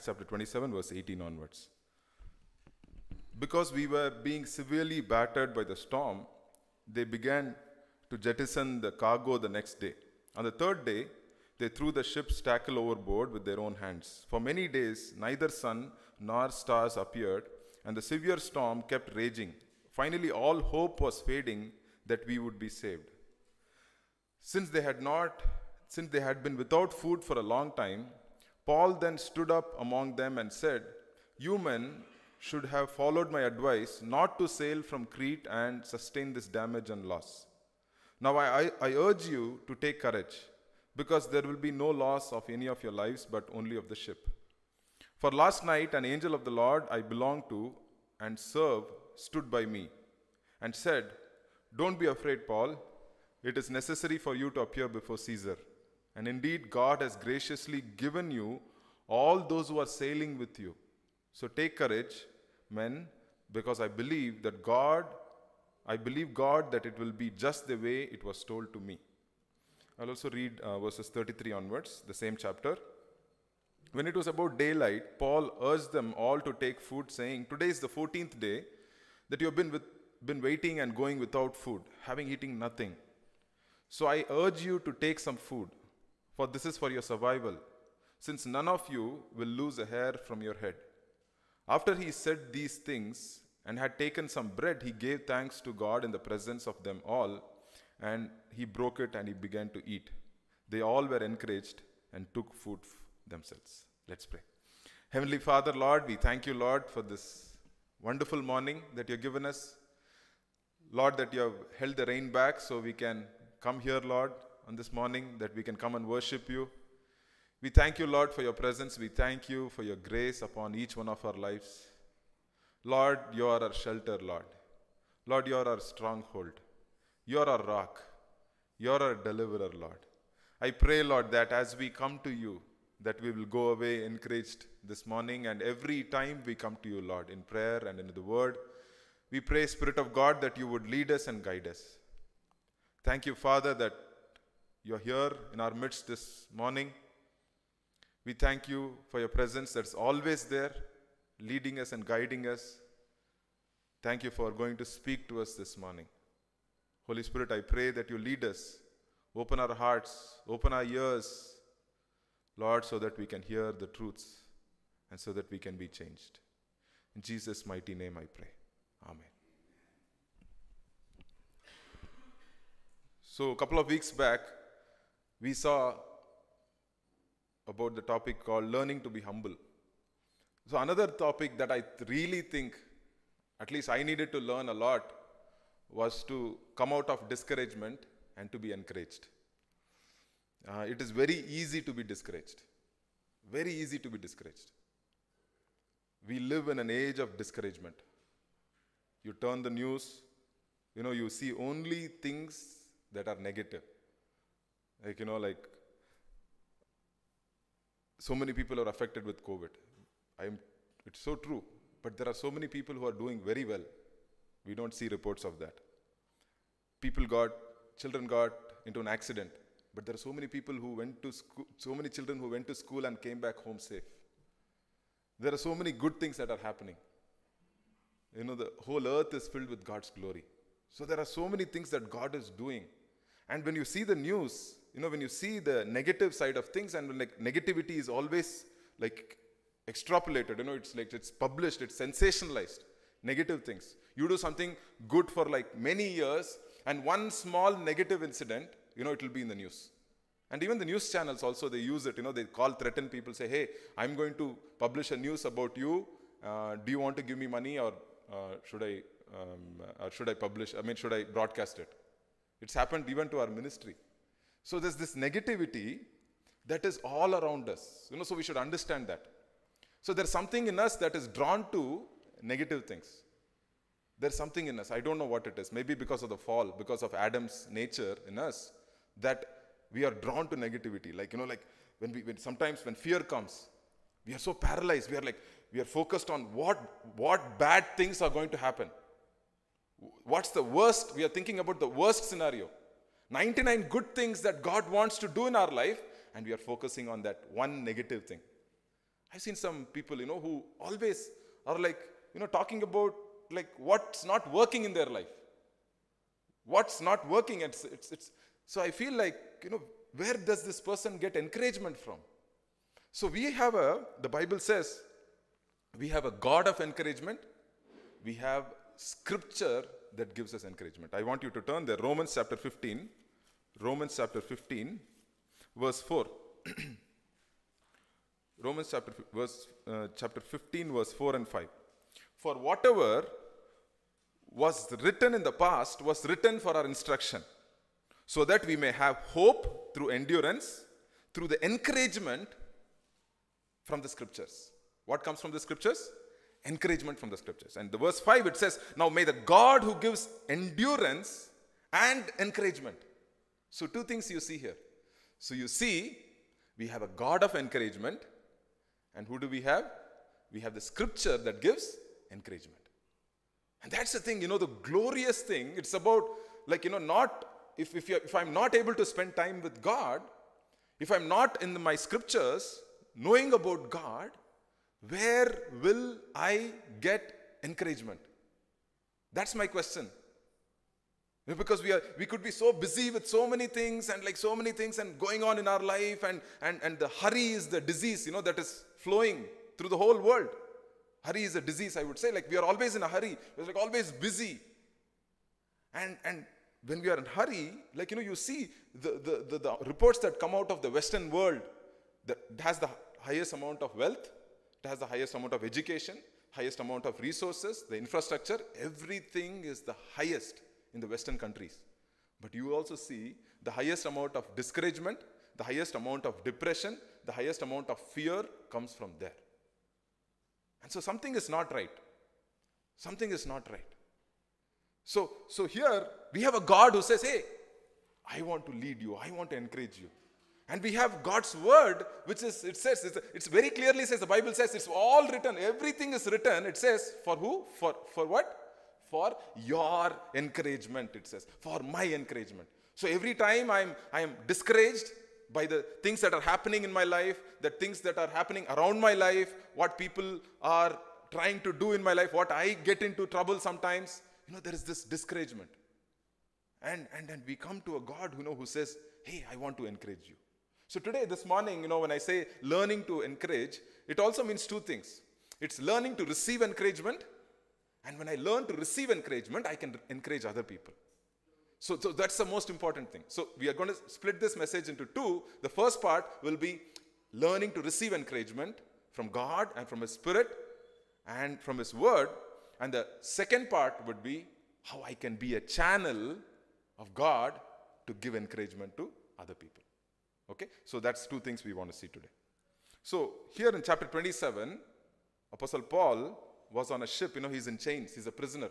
Acts chapter 27, verse 18 onwards. Because we were being severely battered by the storm, they began to jettison the cargo the next day. On the third day, they threw the ship's tackle overboard with their own hands. For many days, neither sun nor stars appeared, and the severe storm kept raging. Finally, all hope was fading that we would be saved. Since they had not, since they had been without food for a long time, Paul then stood up among them and said, You men should have followed my advice not to sail from Crete and sustain this damage and loss. Now I, I, urge you to take courage, because there will be no loss of any of your lives, but only of the ship. For last night, an angel of the Lord I belong to and serve stood by me and said, Don't be afraid, Paul. It is necessary for you to appear before Caesar. And indeed, God has graciously given you all those who are sailing with you. So take courage, men, because I believe that God, I believe God that it will be just the way it was told to me. I'll also read uh, verses 33 onwards, the same chapter. When it was about daylight, Paul urged them all to take food, saying, Today is the 14th day that you have been, with, been waiting and going without food, having eaten nothing. So I urge you to take some food, for this is for your survival, since none of you will lose a hair from your head. After he said these things and had taken some bread, he gave thanks to God in the presence of them all, and he broke it and he began to eat. They all were encouraged and took food themselves. Let's pray. Heavenly Father, Lord, we thank you, Lord, for this wonderful morning that you've given us. Lord, that you have held the rain back so we can come here, Lord, on this morning, that we can come and worship you. We thank you, Lord, for your presence. We thank you for your grace upon each one of our lives. Lord, you are our shelter, Lord. Lord, you are our stronghold. You are our rock. You are our deliverer, Lord. I pray, Lord, that as we come to you, that we will go away encouraged this morning and every time we come to you, Lord, in prayer and in the word, we pray, Spirit of God, that you would lead us and guide us. Thank you, Father, that you're here in our midst this morning. We thank you for your presence that's always there, leading us and guiding us. Thank you for going to speak to us this morning. Holy Spirit, I pray that you lead us, open our hearts, open our ears, Lord, so that we can hear the truths and so that we can be changed. In Jesus' mighty name I pray. Amen. So, a couple of weeks back, we saw about the topic called learning to be humble. So, another topic that I really think, at least I needed to learn a lot, was to come out of discouragement and to be encouraged. Uh, it is very easy to be discouraged. Very easy to be discouraged. We live in an age of discouragement. You turn the news, you know, you see only things that are negative. Like, you know, like so many people are affected with COVID. I'm, it's so true. But there are so many people who are doing very well. We don't see reports of that. People got, children got into an accident. But there are so many people who went to school, so many children who went to school and came back home safe. There are so many good things that are happening. You know, the whole earth is filled with God's glory. So there are so many things that God is doing. And when you see the news, you know, when you see the negative side of things, and like negativity is always like extrapolated, you know, it's like it's published, it's sensationalized, negative things. You do something good for like many years, and one small negative incident, you know, it will be in the news. And even the news channels also, they use it, you know, they call, threaten people, say, hey, I'm going to publish a news about you. Uh, do you want to give me money or uh, should I, um, or should I publish, I mean, should I broadcast it? It's happened even to our ministry. So there's this negativity that is all around us. You know, so we should understand that. So there's something in us that is drawn to negative things. There's something in us. I don't know what it is. Maybe because of the fall, because of Adam's nature in us, that we are drawn to negativity. Like, you know, like when we when sometimes when fear comes, we are so paralyzed. We are like, we are focused on what what bad things are going to happen. What's the worst? We are thinking about the worst scenario. 99 good things that God wants to do in our life, and we are focusing on that one negative thing. I've seen some people, you know, who always are like, you know, talking about like what's not working in their life. What's not working. It's, it's, it's, so I feel like, you know, where does this person get encouragement from? So we have a, the Bible says, we have a God of encouragement. We have scripture that gives us encouragement. I want you to turn there. Romans chapter 15. Romans chapter 15, verse 4. Romans chapter, verse, uh, chapter 15, verse 4 and 5. For whatever was written in the past was written for our instruction, so that we may have hope through endurance, through the encouragement from the scriptures. What comes from the scriptures? Encouragement from the scriptures. And the verse 5 it says, Now may the God who gives endurance and encouragement. So, two things you see here. So, you see, we have a God of encouragement and who do we have? We have the scripture that gives encouragement. And that's the thing, you know, the glorious thing. It's about, like, you know, not, if, if, if I'm not able to spend time with God, if I'm not in my scriptures knowing about God, where will I get encouragement? That's my question. Because we are we could be so busy with so many things and like so many things and going on in our life and and, and the hurry is the disease, you know, that is flowing through the whole world. Hurry is a disease, I would say. Like we are always in a hurry. We're like always busy. And and when we are in hurry, like you know, you see the, the, the, the reports that come out of the Western world that has the highest amount of wealth, it has the highest amount of education, highest amount of resources, the infrastructure, everything is the highest in the Western countries. But you also see the highest amount of discouragement, the highest amount of depression, the highest amount of fear comes from there. And so something is not right. Something is not right. So, so here we have a God who says, Hey, I want to lead you, I want to encourage you. And we have God's word, which is, it says, it's, it's, very clearly says, the Bible says it's all written, everything is written. It says, for who? For, for what? For your encouragement, it says. For my encouragement. So every time I'm, I'm discouraged, by the things that are happening in my life, the things that are happening around my life, what people are trying to do in my life, what I get into trouble sometimes, you know, there is this discouragement. And, and then we come to a God, you know, who says, hey, I want to encourage you. So today, this morning, you know, when I say learning to encourage, it also means two things. It's learning to receive encouragement, and when I learn to receive encouragement, I can encourage other people. So, so that's the most important thing. So we are going to split this message into two. The first part will be learning to receive encouragement from God and from His Spirit and from His Word. And the second part would be how I can be a channel of God to give encouragement to other people. Okay? So that's two things we want to see today. So here in chapter 27, Apostle Paul was on a ship. You know, he's in chains, he's a prisoner.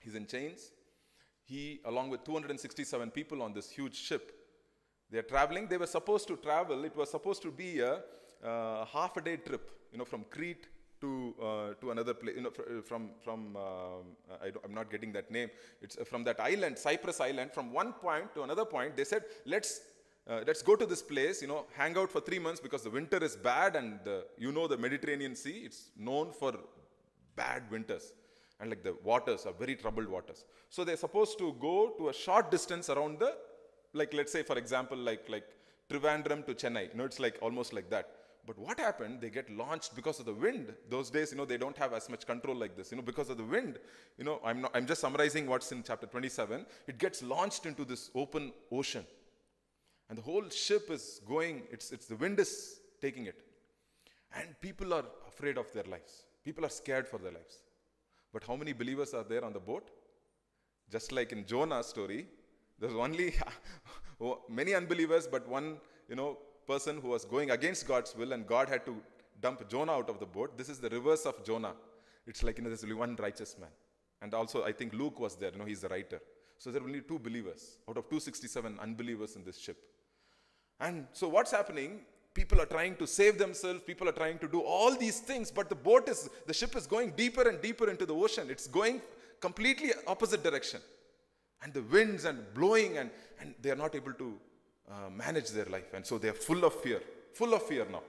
He's in chains he, along with 267 people on this huge ship, they're traveling. They were supposed to travel, it was supposed to be a uh, half a day trip, you know, from Crete to, uh, to another place, you know, from, from uh, I am not getting that name. It's from that island, Cyprus Island, from one point to another point. They said, let's, uh, let's go to this place, you know, hang out for three months because the winter is bad and you know the Mediterranean Sea, it's known for bad winters and like the waters are very troubled waters. So they're supposed to go to a short distance around the, like let's say for example, like like Trivandrum to Chennai. You know, it's like almost like that. But what happened? They get launched because of the wind. Those days, you know, they don't have as much control like this. You know, because of the wind. You know, I'm not, I'm just summarizing what's in chapter 27. It gets launched into this open ocean, and the whole ship is going. It's it's the wind is taking it, and people are afraid of their lives. People are scared for their lives. But how many believers are there on the boat? Just like in Jonah's story, there's only many unbelievers, but one, you know, person who was going against God's will, and God had to dump Jonah out of the boat. This is the reverse of Jonah. It's like, you know, there's only one righteous man. And also, I think Luke was there, you know, he's the writer. So there are only two believers out of 267 unbelievers in this ship. And so what's happening? people are trying to save themselves people are trying to do all these things but the boat is the ship is going deeper and deeper into the ocean it's going completely opposite direction and the winds and blowing and, and they are not able to uh, manage their life and so they are full of fear full of fear now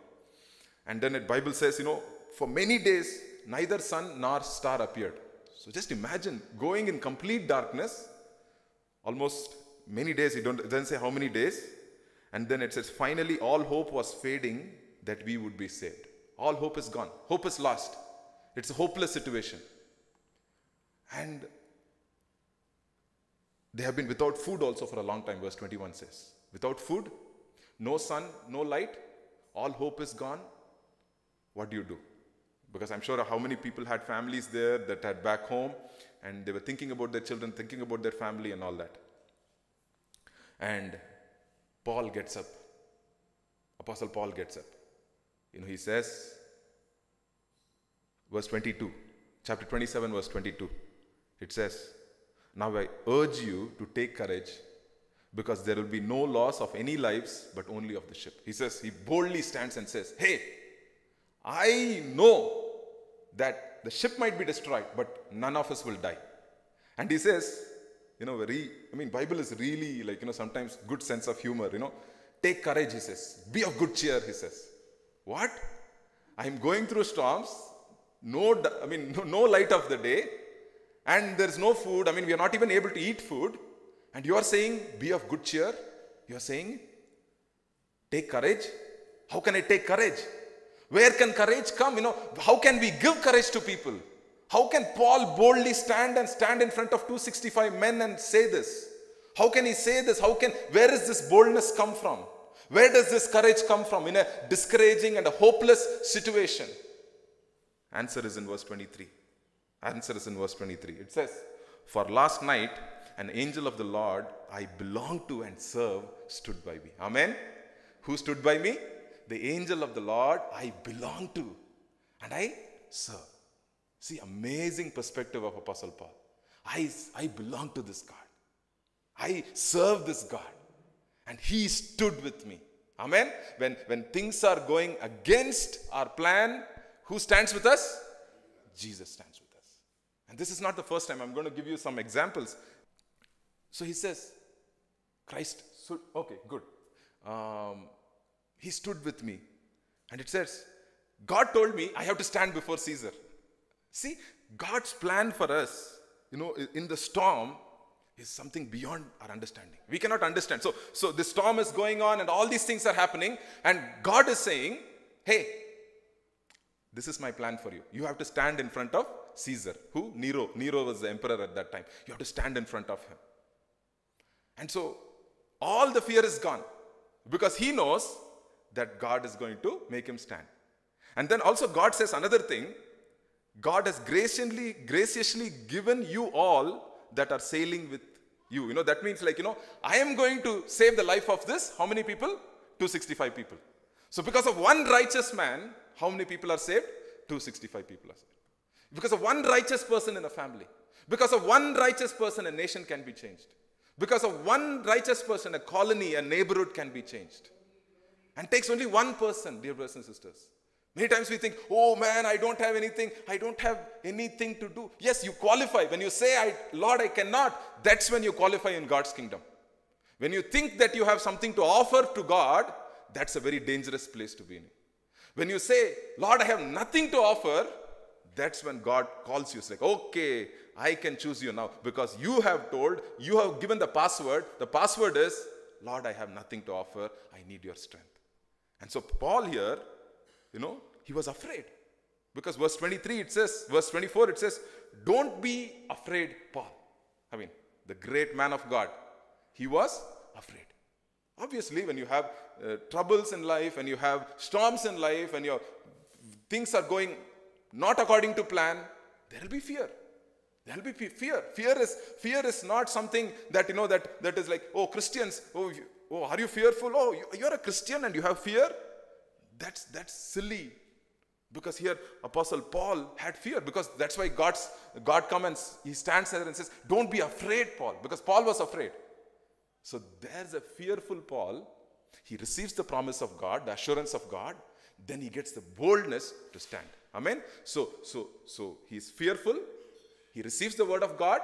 And then the Bible says, you know, for many days, neither sun nor star appeared. So just imagine going in complete darkness, almost many days, it, don't, doesn't say how many days. And then it says, finally, all hope was fading that we would be saved. All hope is gone. Hope is lost. It's a hopeless situation. And they have been without food also for a long time, verse 21 says. Without food, no sun, no light, all hope is gone. What do you do? Because I'm sure how many people had families there that had back home and they were thinking about their children, thinking about their family, and all that. And Paul gets up. Apostle Paul gets up. You know, he says, verse 22, chapter 27, verse 22, it says, Now I urge you to take courage because there will be no loss of any lives but only of the ship. He says, he boldly stands and says, Hey, I know that the ship might be destroyed, but none of us will die. And he says, you know, very, I mean, Bible is really like, you know, sometimes good sense of humor, you know. Take courage, he says. Be of good cheer, he says. What? I'm going through storms, no, I mean, no, no light of the day, and there's no food. I mean, we are not even able to eat food. And you are saying, be of good cheer. You are saying, take courage. How can I take courage? Where can courage come? You know, how can we give courage to people? How can Paul boldly stand and stand in front of 265 men and say this? How can he say this? How can, where is this boldness come from? Where does this courage come from in a discouraging and a hopeless situation? Answer is in verse 23. Answer is in verse 23. It says, For last night an angel of the Lord I belong to and serve stood by me. Amen. Who stood by me? The angel of the Lord I belong to and I serve. See, amazing perspective of Apostle Paul. I, I belong to this God. I serve this God. And he stood with me. Amen. When, when things are going against our plan, who stands with us? Jesus stands with us. And this is not the first time. I'm going to give you some examples. So he says, Christ stood, okay, good. Um, he stood with me. And it says, God told me I have to stand before Caesar. See, God's plan for us, you know, in the storm is something beyond our understanding. We cannot understand. So, so the storm is going on and all these things are happening, and God is saying, Hey, this is my plan for you. You have to stand in front of Caesar. Who? Nero. Nero was the emperor at that time. You have to stand in front of him. And so all the fear is gone because he knows that God is going to make him stand. And then also God says another thing God has graciously, graciously given you all that are sailing with you. You know, that means like, you know, I am going to save the life of this. How many people? 265 people. So because of one righteous man, how many people are saved? 265 people are saved. Because of one righteous person in a family. Because of one righteous person, a nation can be changed. Because of one righteous person, a colony, a neighborhood can be changed. And takes only one person, dear brothers and sisters. Many times we think, oh man, I don't have anything. I don't have anything to do. Yes, you qualify. When you say, I, Lord, I cannot, that's when you qualify in God's kingdom. When you think that you have something to offer to God, that's a very dangerous place to be in. When you say, Lord, I have nothing to offer, that's when God calls you. It's like, okay, I can choose you now because you have told, you have given the password. The password is, Lord, I have nothing to offer. I need your strength. And so, Paul here, you know, he was afraid. Because verse 23 it says, verse 24 it says, Don't be afraid, Paul. I mean, the great man of God, he was afraid. Obviously, when you have uh, troubles in life, and you have storms in life, and your things are going not according to plan, there will be fear. There will be fear. Fear is fear is not something that you know that that is like oh Christians oh you, oh are you fearful oh you, are a Christian and you have fear. That's that's silly. Because here Apostle Paul had fear because that's why God's God comes he stands there and says don't be afraid Paul because Paul was afraid. So there's a fearful Paul. He receives the promise of God, the assurance of God, then he gets the boldness to stand. Amen. So so so he's fearful he receives the word of God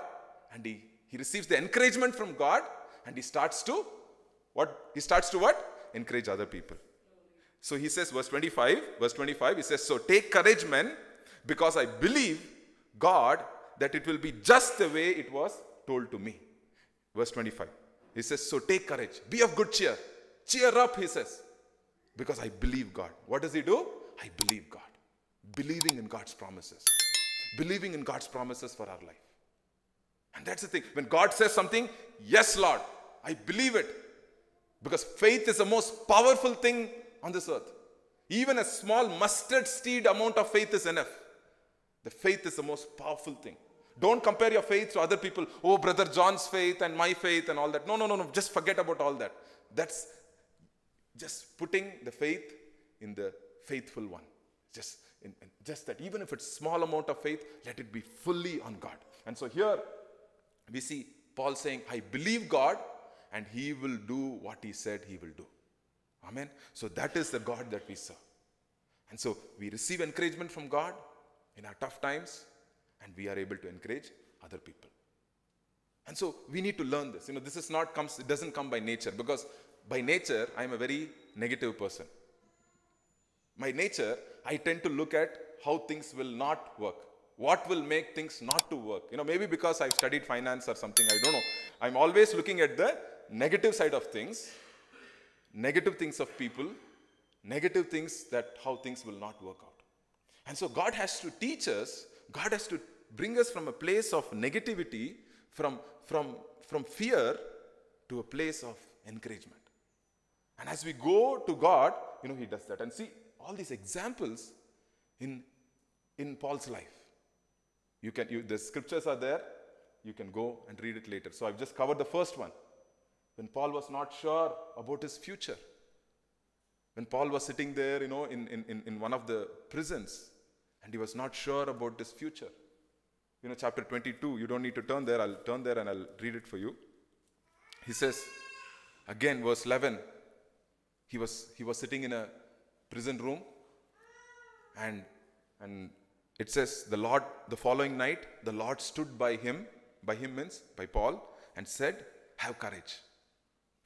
and he, he receives the encouragement from God and he starts to what? He starts to what? Encourage other people. So he says, verse 25, verse 25, he says, So take courage, men, because I believe God that it will be just the way it was told to me. Verse 25. He says, So take courage, be of good cheer. Cheer up, he says, because I believe God. What does he do? I believe God. Believing in God's promises. Believing in God's promises for our life. And that's the thing. When God says something, yes, Lord, I believe it. Because faith is the most powerful thing on this earth. Even a small mustard seed amount of faith is enough. The faith is the most powerful thing. Don't compare your faith to other people. Oh, brother John's faith and my faith and all that. No, no, no, no. Just forget about all that. That's just putting the faith in the faithful one. Just, in, in, just that. Even if it's small amount of faith, let it be fully on God. And so here we see Paul saying, I believe God and he will do what he said he will do. Amen. So that is the God that we serve. And so we receive encouragement from God in our tough times and we are able to encourage other people. And so we need to learn this. You know, this is not comes, it doesn't come by nature because by nature I am a very negative person. My nature, I tend to look at how things will not work. What will make things not to work? You know, maybe because I've studied finance or something, I don't know. I'm always looking at the negative side of things, negative things of people, negative things that how things will not work out. And so God has to teach us, God has to bring us from a place of negativity, from, from, from fear to a place of encouragement. And as we go to God, you know, He does that. And see all these examples in, in Paul's life. You can, you, the scriptures are there. You can go and read it later. So I've just covered the first one when Paul was not sure about his future. When Paul was sitting there, you know, in, in, in one of the prisons, and he was not sure about his future. You know, chapter 22, you don't need to turn there, I'll turn there and I'll read it for you. He says, again, verse 11, he was, he was sitting in a prison room, and, and it says, the Lord, the following night, the Lord stood by him, by him means, by Paul, and said, Have courage.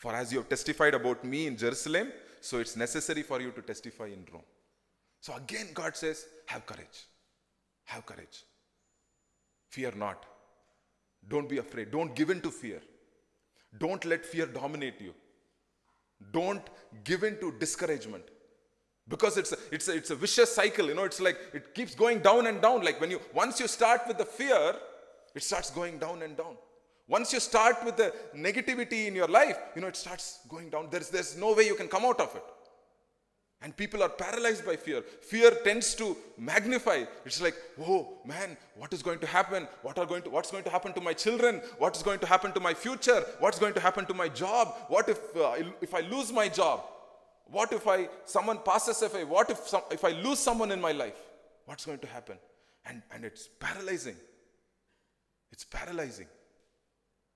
For as you have testified about me in Jerusalem, so it's necessary for you to testify in Rome. So again, God says, have courage. Have courage. Fear not. Don't be afraid. Don't give in to fear. Don't let fear dominate you. Don't give in to discouragement. Because it's a, it's, a, it's a vicious cycle, you know, it's like it keeps going down and down. Like when you, once you start with the fear, it starts going down and down. Once you start with the negativity in your life, you know, it starts going down. There's, there's no way you can come out of it. And people are paralyzed by fear. Fear tends to magnify. It's like, oh man, what is going to happen? What are going to, what's going to happen to my children? What is going to happen to my future? What's going to happen to my job? What if, uh, if I lose my job? What if I, someone passes away? What if, some, if I lose someone in my life? What's going to happen? And, and it's paralyzing. It's paralyzing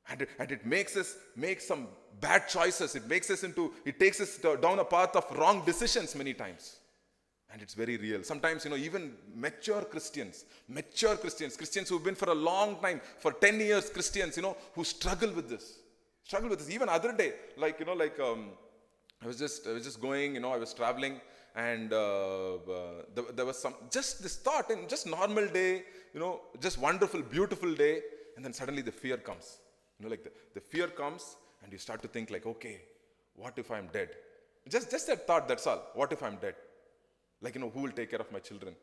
and it, and it makes us make some bad choices. It makes us into it takes us down a path of wrong decisions many times. And it's very real. Sometimes you know even mature christians mature christians christians who've been for a long time for 10 years christians you know who struggle with this struggle with this. Even other day like you know like um, i was just i was just going you know i was traveling and uh, uh, there, there was some just this thought and just normal day you know just wonderful beautiful day. And then suddenly the fear comes you know, like the, the fear comes and you start to think like, okay, what if I'm dead? Just, just that thought, that's all. What if I'm dead? Like, you know, who will take care of my children?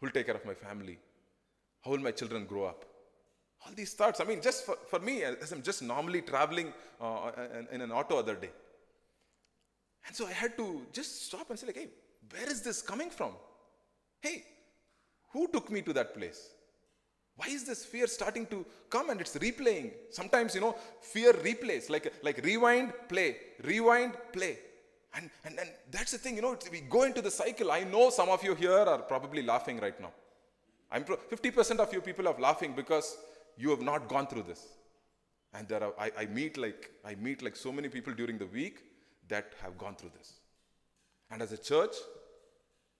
Who will take care of my family? How will my children grow up? All these thoughts. I mean, just for, for me, as I'm just normally traveling uh, in, in an auto other day. And so I had to just stop and say, like, hey, where is this coming from? Hey, who took me to that place? Why is this fear starting to come and it's replaying? Sometimes, you know, fear replays, like, like rewind, play, rewind, play. And, and, and that's the thing, you know, we go into the cycle. I know some of you here are probably laughing right now. I'm 50% of you people are laughing because you have not gone through this. And there are, I, I, meet like, I meet like so many people during the week that have gone through this. And as a church,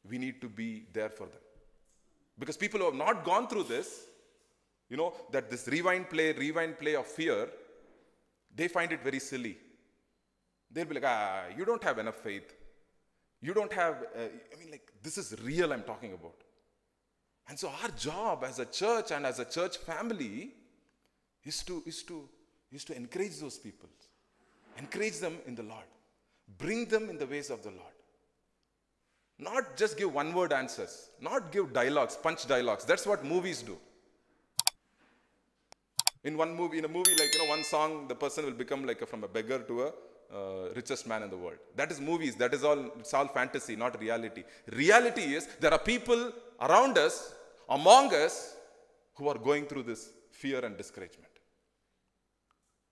we need to be there for them. Because people who have not gone through this, you know, that this rewind play, rewind play of fear, they find it very silly. They'll be like, ah, you don't have enough faith. You don't have, uh, I mean, like, this is real I'm talking about. And so, our job as a church and as a church family is to, is to, is to encourage those people, encourage them in the Lord, bring them in the ways of the Lord. Not just give one word answers, not give dialogues, punch dialogues. That's what movies do. In one movie, in a movie like, you know, one song, the person will become like a, from a beggar to a uh, richest man in the world. That is movies. That is all, it's all fantasy, not reality. Reality is there are people around us, among us, who are going through this fear and discouragement.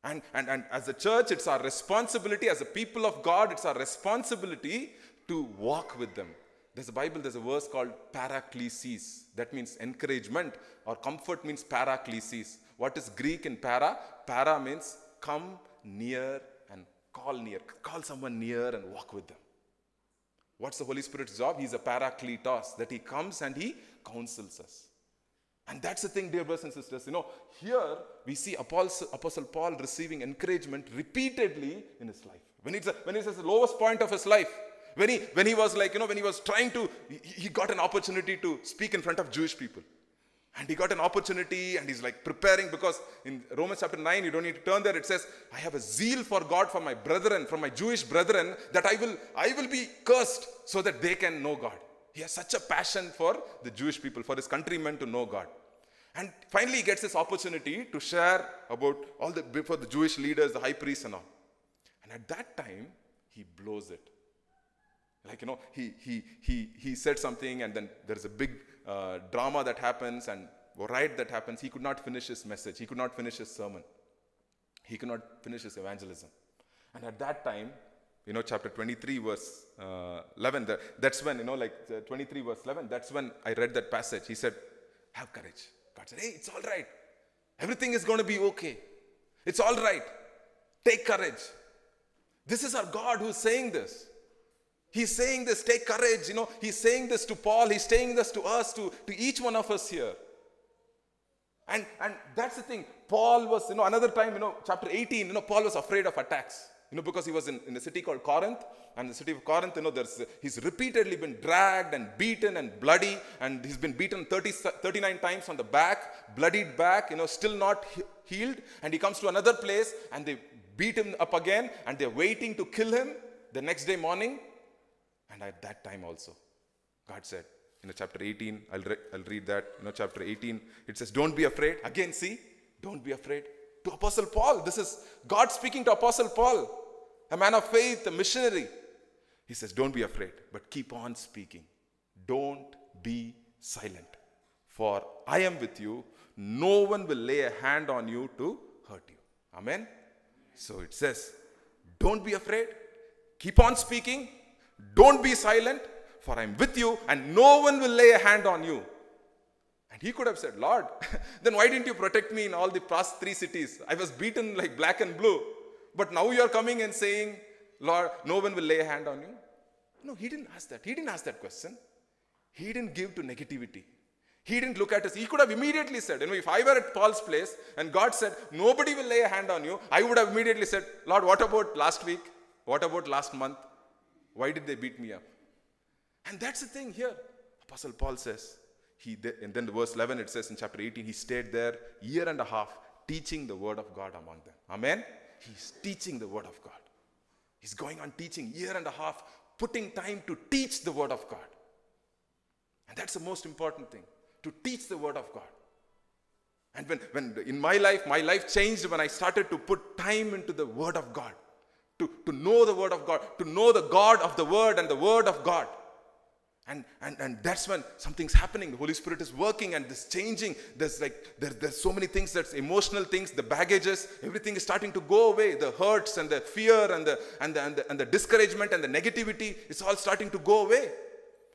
And, and, and as a church, it's our responsibility, as a people of God, it's our responsibility to walk with them. There's a Bible, there's a verse called paraklesis. That means encouragement or comfort means paraklesis. What is Greek in para? Para means come near and call near. Call someone near and walk with them. What's the Holy Spirit's job? He's a parakletos, that He comes and He counsels us. And that's the thing, dear brothers and sisters. You know, here we see Apostle, Apostle Paul receiving encouragement repeatedly in his life. When it's, a, when it's at the lowest point of his life, when he, when he was like, you know, when he was trying to, he, he got an opportunity to speak in front of Jewish people. And he got an opportunity and he's like preparing because in Romans chapter 9, you don't need to turn there. It says, I have a zeal for God, for my brethren, for my Jewish brethren, that I will, I will be cursed so that they can know God. He has such a passion for the Jewish people, for his countrymen to know God. And finally, he gets this opportunity to share about all the, before the Jewish leaders, the high priests and all. And at that time, he blows it. Like, you know, he, he, he, he said something and then there's a big uh, drama that happens and riot that happens. He could not finish his message. He could not finish his sermon. He could not finish his evangelism. And at that time, you know, chapter 23, verse uh, 11, the, that's when, you know, like uh, 23, verse 11, that's when I read that passage. He said, Have courage. God said, Hey, it's all right. Everything is going to be okay. It's all right. Take courage. This is our God who's saying this. He's saying this, take courage. You know, he's saying this to Paul, he's saying this to us, to, to each one of us here. And, and that's the thing. Paul was, you know, another time, you know, chapter 18, you know, Paul was afraid of attacks. You know, because he was in, in a city called Corinth, and the city of Corinth, you know, there's, he's repeatedly been dragged and beaten and bloody, and he's been beaten 30, 39 times on the back, bloodied back, you know, still not healed. And he comes to another place, and they beat him up again, and they're waiting to kill him the next day morning. And at that time also, God said, in chapter 18, I'll, re- I'll read that, you know, chapter 18, it says, Don't be afraid. Again, see, don't be afraid. To Apostle Paul, this is God speaking to Apostle Paul a man of faith, a missionary. He says, Don't be afraid, but keep on speaking. Don't be silent. For I am with you. No one will lay a hand on you to hurt you. Amen. So it says, Don't be afraid. Keep on speaking. Don't be silent, for I am with you, and no one will lay a hand on you. And he could have said, Lord, then why didn't you protect me in all the past three cities? I was beaten like black and blue. But now you're coming and saying, Lord, no one will lay a hand on you. No, he didn't ask that. He didn't ask that question. He didn't give to negativity. He didn't look at us. He could have immediately said, you know, if I were at Paul's place and God said, nobody will lay a hand on you, I would have immediately said, Lord, what about last week? What about last month? Why did they beat me up? And that's the thing here. Apostle Paul says, he, and then the verse 11 it says in chapter 18, he stayed there year and a half teaching the word of God among them. Amen? He's teaching the Word of God. He's going on teaching year and a half, putting time to teach the Word of God. And that's the most important thing to teach the Word of God. And when, when in my life, my life changed when I started to put time into the Word of God, to, to know the Word of God, to know the God of the Word and the Word of God. And, and, and that's when something's happening. The Holy Spirit is working and this changing. There's like there, there's so many things that's emotional things, the baggages, everything is starting to go away. The hurts and the fear and the and the, and the, and the discouragement and the negativity, it's all starting to go away.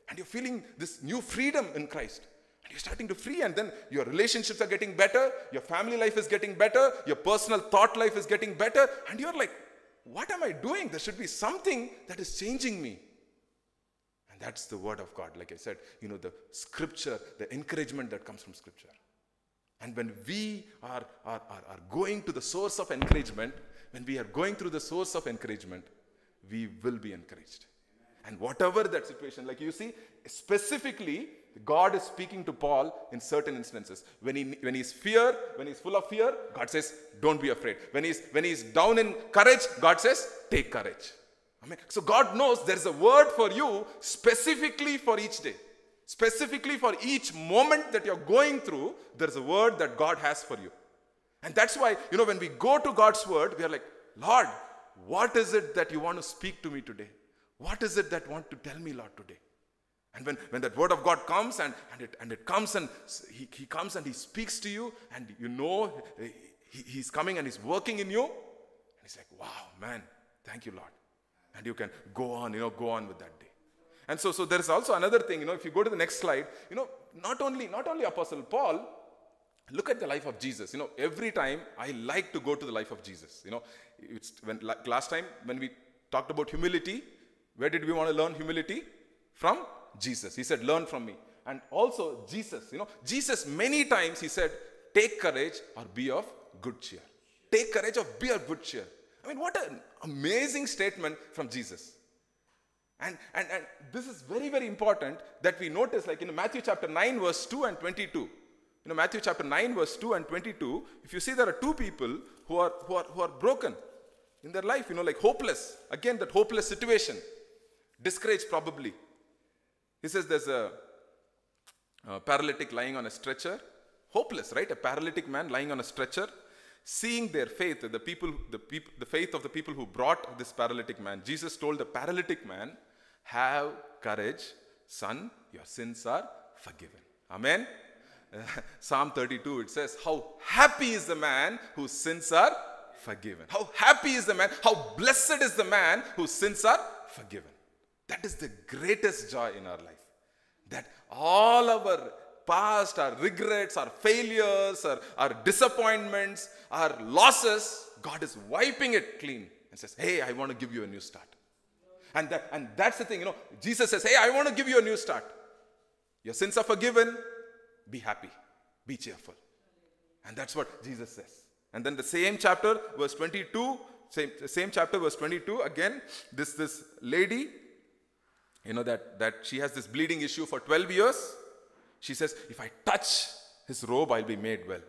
And you're feeling this new freedom in Christ. And you're starting to free, and then your relationships are getting better, your family life is getting better, your personal thought life is getting better, and you're like, what am I doing? There should be something that is changing me. And that's the word of God. Like I said, you know, the scripture, the encouragement that comes from scripture. And when we are, are, are, are going to the source of encouragement, when we are going through the source of encouragement, we will be encouraged. And whatever that situation, like you see, specifically, God is speaking to Paul in certain instances. When, he, when he's fear, when he's full of fear, God says, don't be afraid. When he's, when he's down in courage, God says, take courage. Amen. So God knows there's a word for you specifically for each day. Specifically for each moment that you're going through, there's a word that God has for you. And that's why, you know, when we go to God's word, we are like, Lord, what is it that you want to speak to me today? What is it that want to tell me, Lord, today? And when, when that word of God comes and, and, it, and it comes and he, he comes and he speaks to you and you know eh, he, he's coming and he's working in you, and he's like, wow, man, thank you, Lord. And you can go on, you know, go on with that day. And so, so there's also another thing, you know, if you go to the next slide, you know, not only, not only Apostle Paul, look at the life of Jesus. You know, every time I like to go to the life of Jesus. You know, it's when last time when we talked about humility, where did we want to learn humility? From Jesus. He said, Learn from me. And also, Jesus, you know, Jesus many times he said, Take courage or be of good cheer. Take courage or be of good cheer. I mean, what an amazing statement from Jesus. And, and, and this is very, very important that we notice, like in Matthew chapter 9, verse 2 and 22. You know, Matthew chapter 9, verse 2 and 22, if you see there are two people who are, who are, who are broken in their life, you know, like hopeless. Again, that hopeless situation. Discouraged, probably. He says there's a, a paralytic lying on a stretcher. Hopeless, right? A paralytic man lying on a stretcher. Seeing their faith, the people, the people, the faith of the people who brought this paralytic man, Jesus told the paralytic man, "Have courage, son. Your sins are forgiven." Amen. Psalm 32 it says, "How happy is the man whose sins are forgiven." How happy is the man? How blessed is the man whose sins are forgiven. That is the greatest joy in our life. That all our past, our regrets, our failures, our, our disappointments, our losses, God is wiping it clean and says, Hey, I want to give you a new start. And, that, and that's the thing, you know, Jesus says, Hey, I want to give you a new start. Your sins are forgiven, be happy, be cheerful. And that's what Jesus says. And then the same chapter, verse 22, same, same chapter, verse 22, again, this, this lady you know, that, that she has this bleeding issue for 12 years. She says, If I touch his robe, I'll be made well.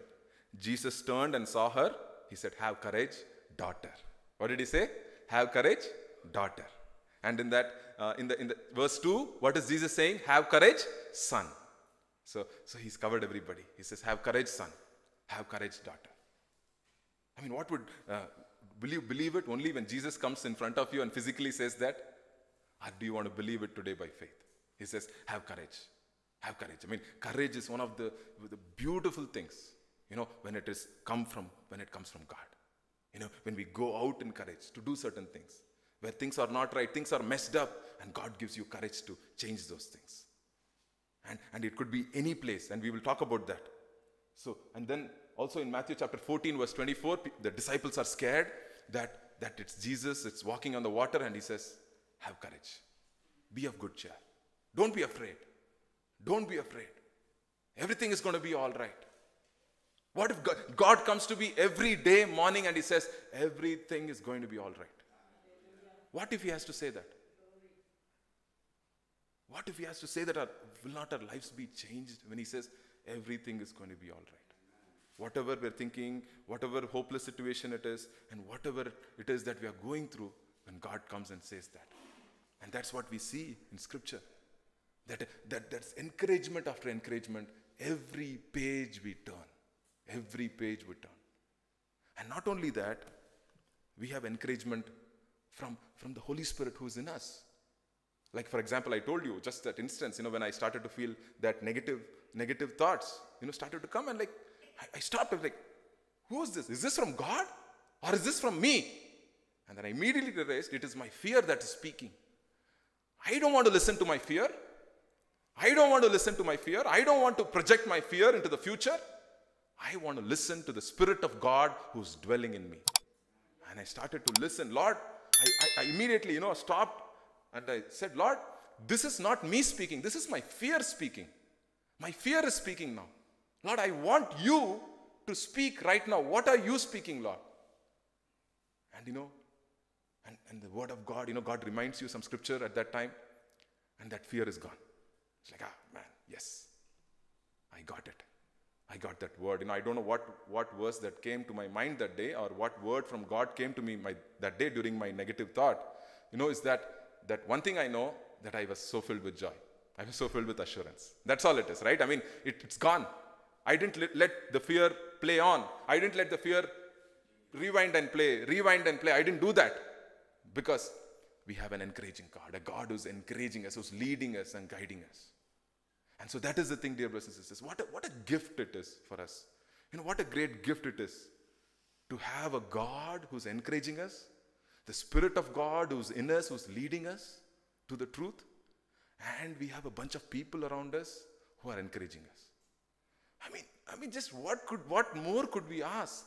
Jesus turned and saw her. He said, Have courage, daughter. What did he say? Have courage, daughter. And in that, uh, in, the, in the verse 2, what is Jesus saying? Have courage, son. So, so he's covered everybody. He says, Have courage, son. Have courage, daughter. I mean, what would, uh, will you believe it only when Jesus comes in front of you and physically says that? Or do you want to believe it today by faith? He says, have courage. Have courage. I mean, courage is one of the, the beautiful things, you know, when it is come from, when it comes from God. You know, when we go out in courage to do certain things, where things are not right, things are messed up, and God gives you courage to change those things. And, and it could be any place, and we will talk about that. So, and then also in Matthew chapter 14, verse 24, the disciples are scared that, that it's Jesus, it's walking on the water, and he says, have courage. Be of good cheer. Don't be afraid. Don't be afraid. Everything is going to be all right. What if God, God comes to me every day morning and He says, everything is going to be all right? What if He has to say that? What if He has to say that our, will not our lives be changed when He says, everything is going to be all right? Whatever we're thinking, whatever hopeless situation it is, and whatever it is that we are going through, when God comes and says that. And that's what we see in Scripture. That, that that's encouragement after encouragement. Every page we turn. Every page we turn. And not only that, we have encouragement from, from the Holy Spirit who's in us. Like, for example, I told you just that instance, you know, when I started to feel that negative, negative thoughts, you know, started to come and like, I, I stopped. I was like, who is this? Is this from God? Or is this from me? And then I immediately realized it is my fear that is speaking. I don't want to listen to my fear. I don't want to listen to my fear. I don't want to project my fear into the future. I want to listen to the Spirit of God who's dwelling in me. And I started to listen. Lord, I, I, I immediately, you know, stopped and I said, Lord, this is not me speaking. This is my fear speaking. My fear is speaking now. Lord, I want you to speak right now. What are you speaking, Lord? And you know, And, and the word of God, you know, God reminds you some scripture at that time, and that fear is gone. It's like, ah, man, yes, I got it. I got that word. You know, I don't know what, what verse that came to my mind that day or what word from God came to me my, that day during my negative thought. You know, is that, that one thing I know that I was so filled with joy. I was so filled with assurance. That's all it is, right? I mean, it, it's gone. I didn't let, let the fear play on. I didn't let the fear rewind and play, rewind and play. I didn't do that because we have an encouraging God, a God who's encouraging us, who's leading us and guiding us. And so that is the thing, dear brothers and sisters. What a, what a gift it is for us. You know, what a great gift it is to have a God who's encouraging us, the Spirit of God who's in us, who's leading us to the truth, and we have a bunch of people around us who are encouraging us. I mean, I mean, just what could what more could we ask?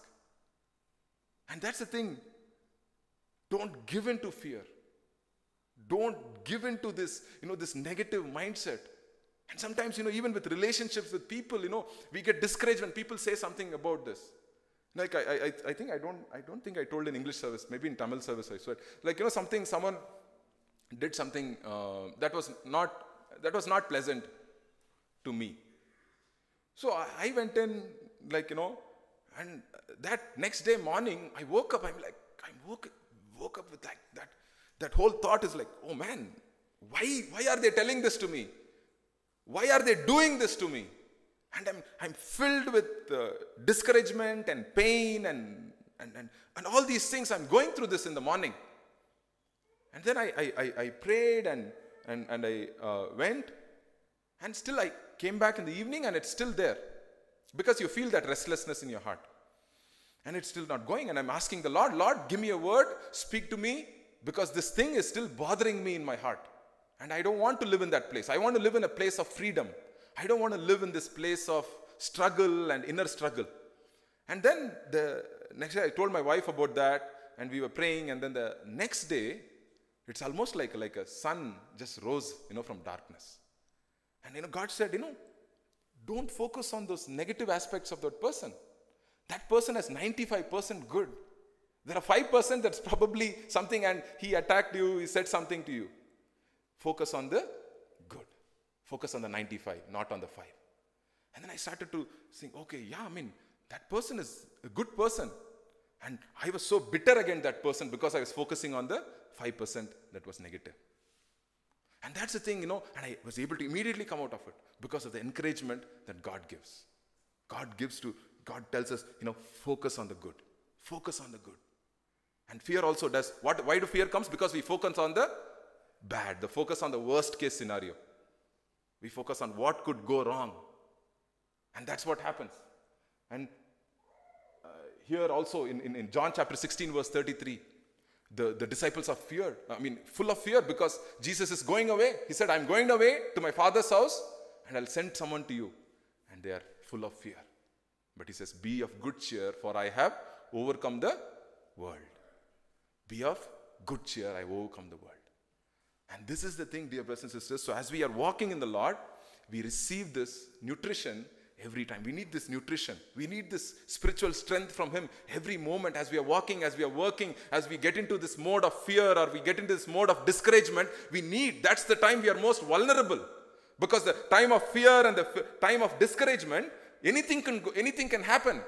And that's the thing. Don't give in to fear. Don't give in to this, you know, this negative mindset. And sometimes, you know, even with relationships with people, you know, we get discouraged when people say something about this. Like I, I, I think I don't, I don't think I told in English service, maybe in Tamil service I swear. Like you know, something, someone did something uh, that was not, that was not pleasant to me. So I, I went in, like you know, and that next day morning, I woke up. I'm like, I'm woke, woke up with like that. That whole thought is like, oh man, why, why are they telling this to me? Why are they doing this to me? And I'm, I'm filled with uh, discouragement and pain and, and, and, and all these things. I'm going through this in the morning. And then I, I, I, I prayed and, and, and I uh, went. And still I came back in the evening and it's still there. Because you feel that restlessness in your heart. And it's still not going. And I'm asking the Lord, Lord, give me a word, speak to me, because this thing is still bothering me in my heart. And I don't want to live in that place. I want to live in a place of freedom. I don't want to live in this place of struggle and inner struggle. And then the next day I told my wife about that and we were praying and then the next day it's almost like like a sun just rose, you know, from darkness. And you know God said, you know, don't focus on those negative aspects of that person. That person has 95% good. There are 5% that's probably something and he attacked you, he said something to you. Focus on the good. Focus on the 95, not on the 5. And then I started to think, okay, yeah, I mean, that person is a good person. And I was so bitter against that person because I was focusing on the 5% that was negative. And that's the thing, you know, and I was able to immediately come out of it because of the encouragement that God gives. God gives to, God tells us, you know, focus on the good. Focus on the good. And fear also does. What, why do fear comes? Because we focus on the bad, the focus on the worst case scenario. We focus on what could go wrong. And that's what happens. And uh, here also in, in, in John chapter 16, verse 33, the, the disciples are fear. I mean, full of fear because Jesus is going away. He said, I'm going away to my father's house and I'll send someone to you. And they are full of fear. But he says, Be of good cheer, for I have overcome the world. Be of good cheer, I overcome the world. And this is the thing, dear brothers and sisters. So, as we are walking in the Lord, we receive this nutrition every time. We need this nutrition. We need this spiritual strength from Him every moment as we are walking, as we are working, as we get into this mode of fear or we get into this mode of discouragement. We need, that's the time we are most vulnerable. Because the time of fear and the time of discouragement, anything can, go, anything can happen.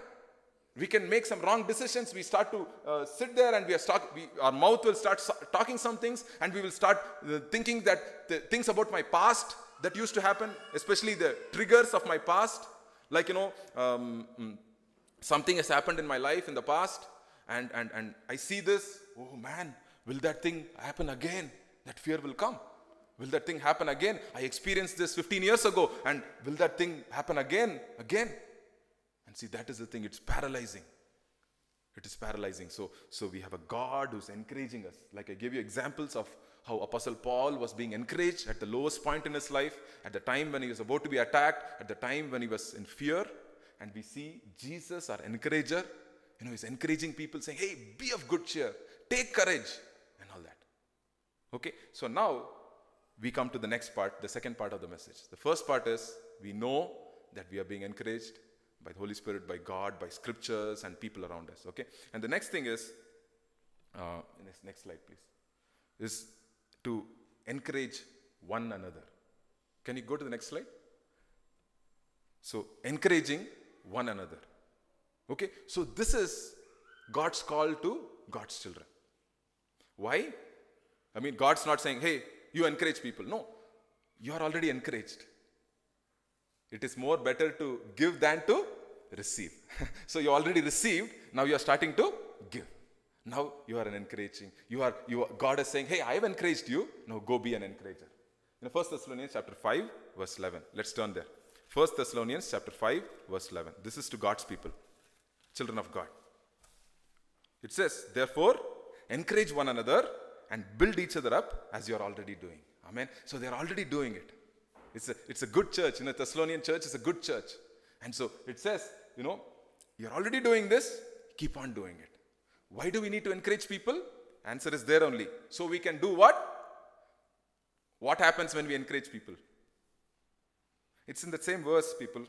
We can make some wrong decisions. We start to uh, sit there and we are we, our mouth will start talking some things and we will start uh, thinking that things about my past that used to happen, especially the triggers of my past. Like, you know, um, mm, something has happened in my life in the past and, and, and I see this. Oh man, will that thing happen again? That fear will come. Will that thing happen again? I experienced this 15 years ago and will that thing happen again? Again? And see, that is the thing, it's paralyzing. It is paralyzing. So, so we have a God who's encouraging us. Like I gave you examples of how Apostle Paul was being encouraged at the lowest point in his life, at the time when he was about to be attacked, at the time when he was in fear. And we see Jesus, our encourager, you know, he's encouraging people saying, hey, be of good cheer, take courage, and all that. Okay, so now we come to the next part, the second part of the message. The first part is we know that we are being encouraged by the Holy Spirit, by God, by scriptures, and people around us. Okay? And the next thing is uh, next, next slide, please, is to encourage one another. Can you go to the next slide? So, encouraging one another. Okay, so this is God's call to God's children. Why? I mean, God's not saying, hey, you encourage people. No, you are already encouraged. It is more better to give than to receive. so you already received, now you are starting to give. Now you are an encouraging. You are, you are, God is saying, hey, I have encouraged you. Now go be an encourager. In 1 Thessalonians chapter 5, verse 11. Let's turn there. 1 Thessalonians chapter 5, verse 11. This is to God's people, children of God. It says, therefore, encourage one another and build each other up as you are already doing. Amen. So they're already doing it. It's a, it's a good church. You know, Thessalonian church is a good church. And so it says, you know, you're already doing this, keep on doing it. Why do we need to encourage people? Answer is there only. So we can do what? What happens when we encourage people? It's in the same verse, people.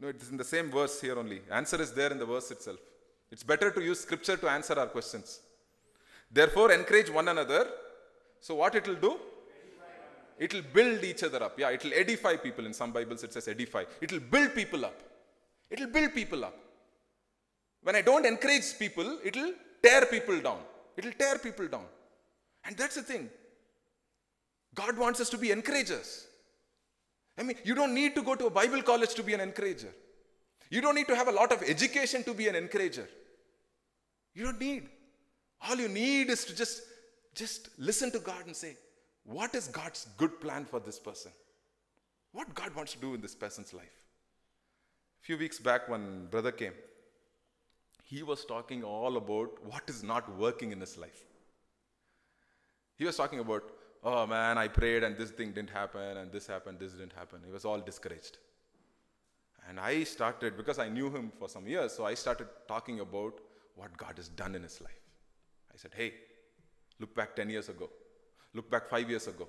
No, it's in the same verse here only. Answer is there in the verse itself. It's better to use scripture to answer our questions. Therefore, encourage one another. So, what it will do? It will build each other up. Yeah, it will edify people. In some Bibles, it says edify. It will build people up. It will build people up. When I don't encourage people, it will tear people down. It will tear people down. And that's the thing. God wants us to be encouragers. I mean, you don't need to go to a Bible college to be an encourager. You don't need to have a lot of education to be an encourager. You don't need. All you need is to just, just listen to God and say, what is God's good plan for this person? What God wants to do in this person's life? A few weeks back, when brother came, he was talking all about what is not working in his life. He was talking about, oh man, I prayed and this thing didn't happen, and this happened, this didn't happen. He was all discouraged. And I started, because I knew him for some years, so I started talking about what God has done in his life. I said, hey, look back 10 years ago. Look back five years ago.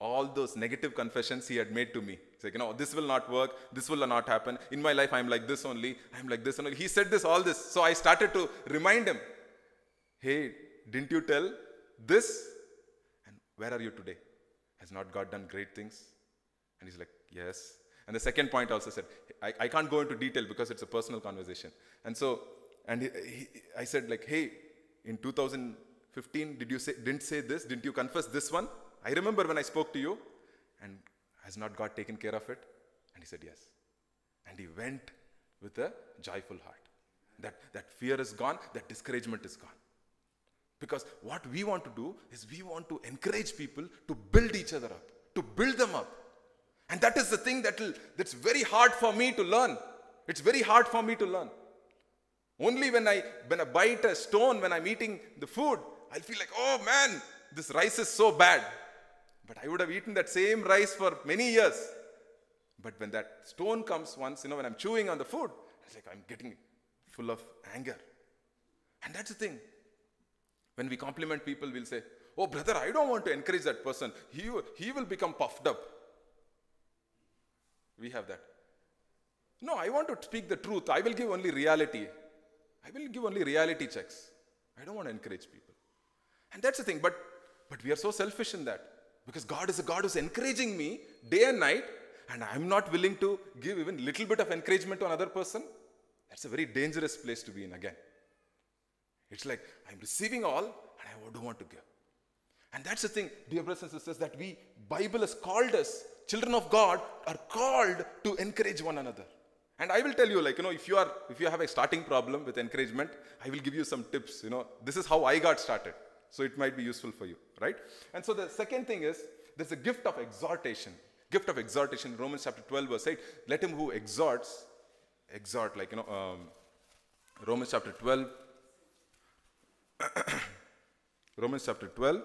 All those negative confessions he had made to me. He's like, you know, this will not work. This will not happen. In my life, I'm like this only. I'm like this only. He said this, all this. So I started to remind him, hey, didn't you tell this? And where are you today? Has not God done great things? And he's like, yes. And the second point also said, I, I can't go into detail because it's a personal conversation. And so, and he, he, I said like, hey, in 2015, did you say, didn't say this? Didn't you confess this one? I remember when I spoke to you. And has not God taken care of it? And he said, yes. And he went with a joyful heart. That, that fear is gone, that discouragement is gone. Because what we want to do is we want to encourage people to build each other up, to build them up. And that is the thing that that's very hard for me to learn. It's very hard for me to learn. Only when I when I bite a stone when I'm eating the food, I'll feel like, oh man, this rice is so bad. But I would have eaten that same rice for many years. But when that stone comes once, you know, when I'm chewing on the food, it's like I'm getting full of anger. And that's the thing. When we compliment people, we'll say, Oh, brother, I don't want to encourage that person. He, he will become puffed up. We have that. No, I want to speak the truth. I will give only reality. I will give only reality checks. I don't want to encourage people. And that's the thing. But, but we are so selfish in that. Because God is a God who's encouraging me day and night, and I'm not willing to give even little bit of encouragement to another person. That's a very dangerous place to be in again. It's like I'm receiving all and I don't want to give. And that's the thing, dear brothers and sisters, that we, Bible has called us, children of God, are called to encourage one another. And I will tell you, like, you know, if you are, if you have a starting problem with encouragement, I will give you some tips. You know, this is how I got started. So it might be useful for you, right? And so the second thing is there's a gift of exhortation. Gift of exhortation, Romans chapter 12, verse 8. Let him who exhorts, exhort, like, you know, um, Romans chapter 12. Romans chapter 12,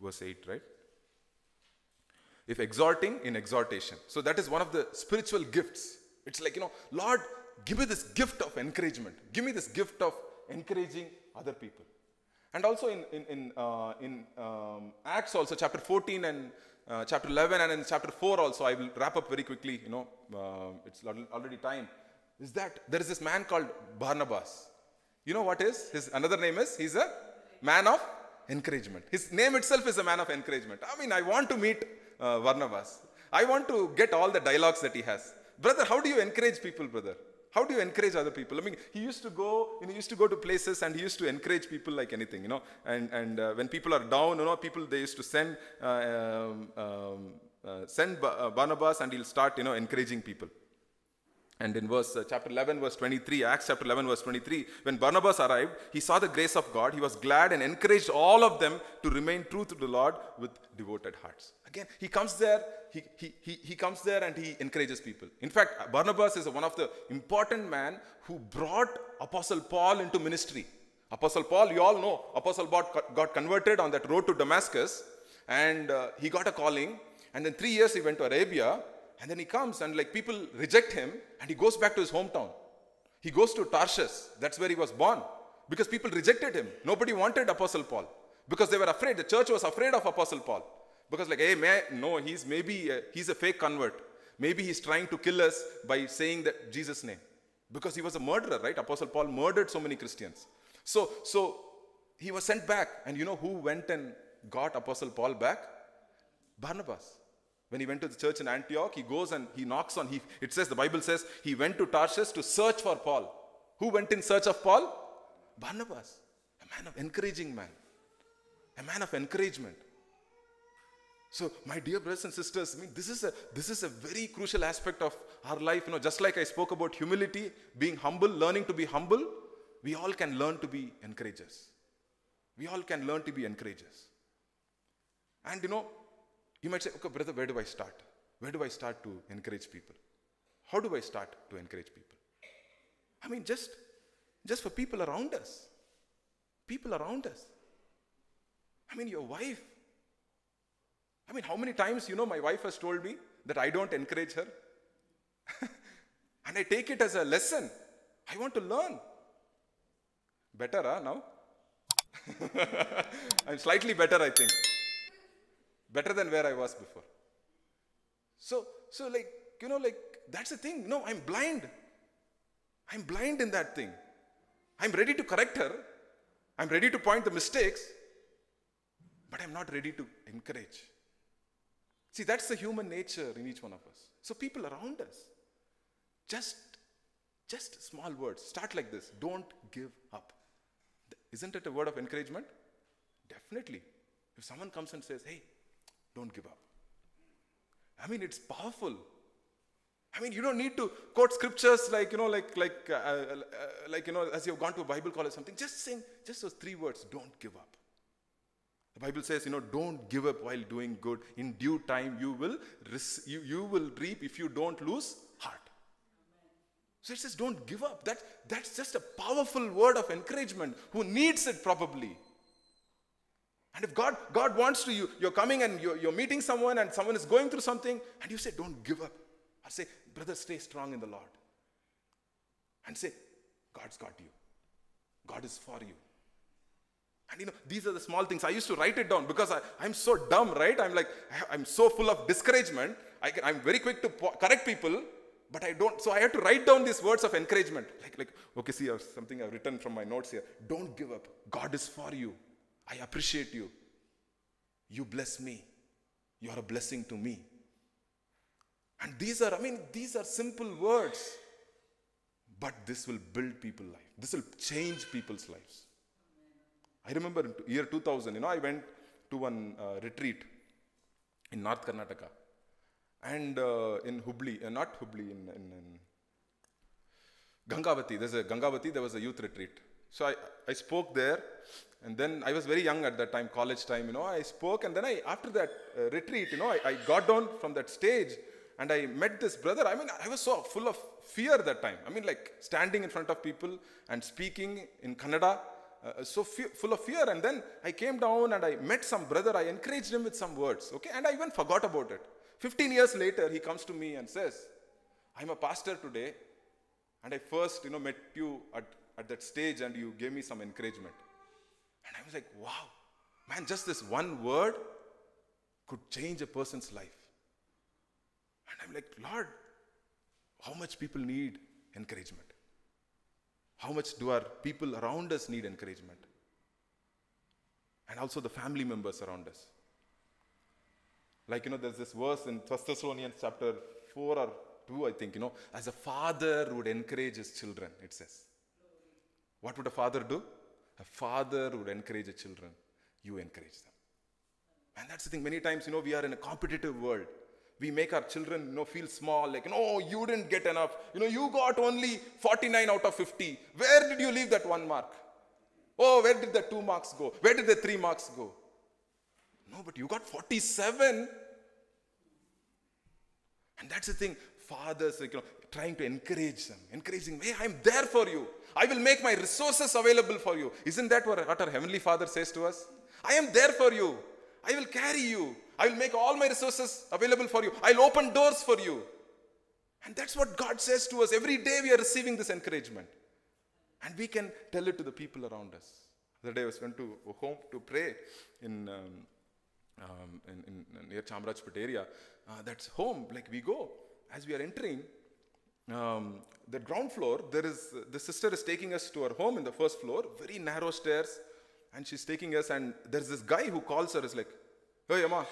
verse 8, right? If exhorting, in exhortation. So that is one of the spiritual gifts. It's like, you know, Lord, give me this gift of encouragement. Give me this gift of encouraging other people. And also in, in, in, uh, in um, Acts also, chapter 14 and uh, chapter 11 and in chapter 4 also, I will wrap up very quickly, you know, uh, it's already time. is that there is this man called Barnabas. You know what is? His another name is? He's a man of encouragement. His name itself is a man of encouragement. I mean, I want to meet uh, Barnabas. I want to get all the dialogues that he has. Brother, how do you encourage people, brother? How do you encourage other people? I mean, he used to go, you know, he used to go to places and he used to encourage people like anything, you know. And, and uh, when people are down, you know, people, they used to send, uh, um, um, uh, send uh, Barnabas and he'll start, you know, encouraging people. And in verse uh, chapter 11, verse 23, Acts chapter 11, verse 23, when Barnabas arrived, he saw the grace of God. He was glad and encouraged all of them to remain true to the Lord with devoted hearts. Again, he comes there, he, he, he, he comes there and he encourages people. In fact, Barnabas is one of the important men who brought Apostle Paul into ministry. Apostle Paul, you all know, Apostle Paul got converted on that road to Damascus and uh, he got a calling. And then three years he went to Arabia and then he comes and like people reject him and he goes back to his hometown. He goes to Tarshish. That's where he was born. Because people rejected him. Nobody wanted Apostle Paul. Because they were afraid. The church was afraid of Apostle Paul. Because like, hey, may, no, he's maybe, uh, he's a fake convert. Maybe he's trying to kill us by saying that Jesus' name. Because he was a murderer, right? Apostle Paul murdered so many Christians. So, so he was sent back. And you know who went and got Apostle Paul back? Barnabas. When he went to the church in Antioch, he goes and he knocks on. He, it says, the Bible says, he went to Tarsus to search for Paul. Who went in search of Paul? Barnabas. A man of encouraging man. A man of encouragement. So, my dear brothers and sisters, I mean, this is a this is a very crucial aspect of our life. You know, just like I spoke about humility, being humble, learning to be humble, we all can learn to be encouragers. We all can learn to be encouragers. And you know, you might say, okay, brother, where do I start? Where do I start to encourage people? How do I start to encourage people? I mean, just, just for people around us. People around us. I mean, your wife. I mean, how many times, you know, my wife has told me that I don't encourage her? and I take it as a lesson. I want to learn. Better, huh, now? I'm slightly better, I think better than where I was before. So, so like, you know, like, that's the thing. No, I'm blind. I'm blind in that thing. I'm ready to correct her. I'm ready to point the mistakes, but I'm not ready to encourage. See, that's the human nature in each one of us. So, people around us, just, just small words. Start like this Don't give up. Isn't it a word of encouragement? Definitely. If someone comes and says, Hey, don't give up. I mean, it's powerful. I mean, you don't need to quote scriptures like, you know, like, like, uh, uh, like, you know, as you've gone to a Bible college or something. Just sing just those three words, don't give up. The Bible says, you know, don't give up while doing good. In due time, you will, you, you will reap if you don't lose heart. So it says, don't give up. That, that's just a powerful word of encouragement. Who needs it probably? And if God, God wants to you, you're coming and you're, you're meeting someone and someone is going through something, and you say, Don't give up. I say, Brother, stay strong in the Lord. And say, God's got you. God is for you. And you know, these are the small things. I used to write it down because I, I'm so dumb, right? I'm like, I'm so full of discouragement. I I'm very quick to correct people, but I don't. So I have to write down these words of encouragement. Like, like okay, see, something I've written from my notes here. Don't give up. God is for you. I appreciate you. You bless me. You are a blessing to me. And these are, I mean, these are simple words. But this will build people's life. This will change people's lives. I remember in year 2000, you know, I went to one uh, retreat in North Karnataka. And uh, in Hubli, uh, not Hubli, in, in, in Gangavati, there's a Gangavati, there was a youth retreat. So I, I spoke there, and then I was very young at that time, college time, you know. I spoke, and then I, after that uh, retreat, you know, I, I got down from that stage and I met this brother. I mean, I was so full of fear that time. I mean, like standing in front of people and speaking in Kannada, uh, so full of fear. And then I came down and I met some brother. I encouraged him with some words, okay? And I even forgot about it. 15 years later, he comes to me and says, I'm a pastor today, and I first, you know, met you at at that stage and you gave me some encouragement. And I was like, wow, man, just this one word could change a person's life. And I'm like, Lord, how much people need encouragement? How much do our people around us need encouragement? And also the family members around us. Like, you know, there's this verse in 1 Thessalonians chapter 4 or 2, I think, you know, as a father would encourage his children, it says. What would a father do? A father would encourage the children. You encourage them. And that's the thing. Many times, you know, we are in a competitive world. We make our children, you know, feel small. Like, no, you didn't get enough. You know, you got only 49 out of 50. Where did you leave that one mark? Oh, where did the two marks go? Where did the three marks go? No, but you got 47. And that's the thing. Fathers, like, you know, trying to encourage them, encouraging, hey, I'm there for you. I will make my resources available for you. Isn't that what our Heavenly Father says to us? I am there for you. I will carry you. I will make all my resources available for you. I'll open doors for you. And that's what God says to us. Every day we are receiving this encouragement. And we can tell it to the people around us. The other day I was going to home to pray in, um, um, in, in, near Chamrajpet area. Uh, that's home. Like we go. As we are entering, um, the ground floor, there is, the sister is taking us to her home in the first floor, very narrow stairs, and she's taking us, and there's this guy who calls her, is like, Hey, Amma,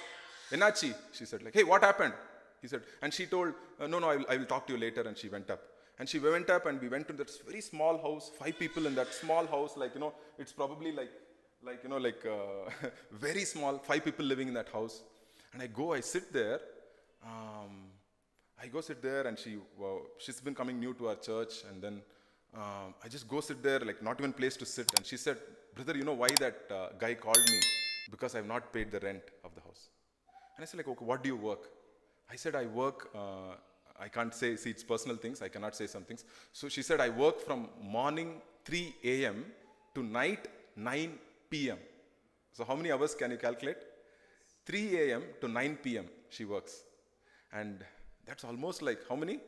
Enachi. She said, like, hey, what happened? He said, and she told, uh, no, no, I will, I will talk to you later, and she went up. And she went up, and we went to that very small house, five people in that small house, like, you know, it's probably like, like, you know, like, uh, very small, five people living in that house. And I go, I sit there, um, I go sit there, and she, she's been coming new to our church, and then um, I just go sit there, like, not even place to sit. And she said, brother, you know why that uh, guy called me? Because I've not paid the rent of the house. And I said, like, okay, what do you work? I said, I work, uh, I can't say, see, it's personal things, I cannot say some things. So she said, I work from morning 3 a.m. to night 9 p.m. So how many hours can you calculate? 3 a.m. to 9 p.m. she works. And that's almost like how many?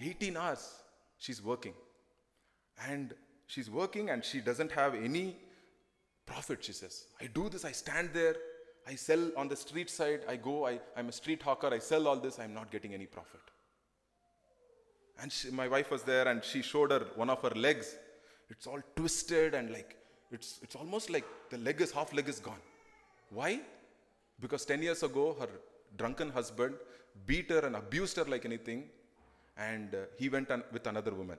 18 hours she's working. And she's working and she doesn't have any profit, she says. I do this, I stand there, I sell on the street side, I go, I, I'm a street hawker, I sell all this, I'm not getting any profit. And she, my wife was there and she showed her one of her legs. It's all twisted and like, it's, it's almost like the leg is, half leg is gone. Why? Because 10 years ago, her drunken husband beat her and abused her like anything, and uh, he went with another woman.